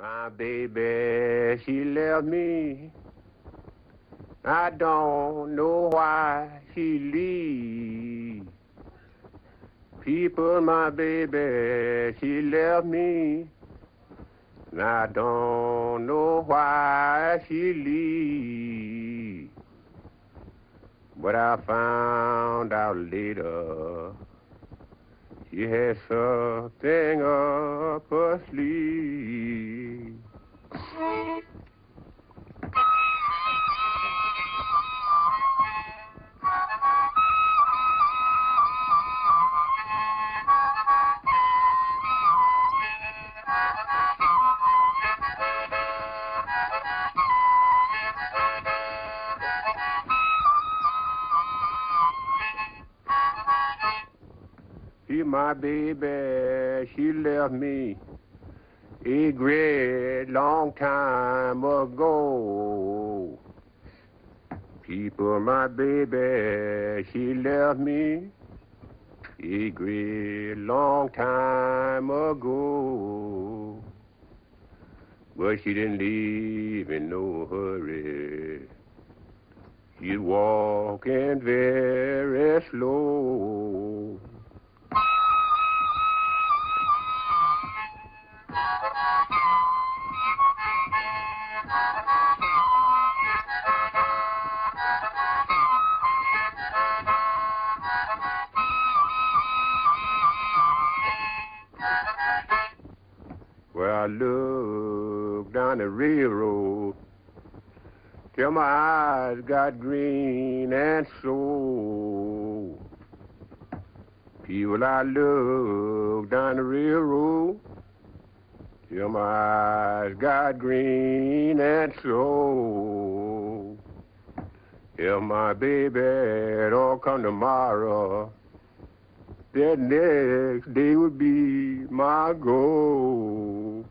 My baby, she left me. I don't know why she leave. People, my baby, she left me. I don't know why she leave. But I found out later she had something up her sleeve. She my baby, she left me a great long time ago. People, my baby, she left me a great long time ago. But she didn't leave in no hurry. She's walking very slow. I look down the railroad till my eyes got green and so. People, I look down the railroad till my eyes got green and so. If my baby don't come tomorrow, the next day would be my goal.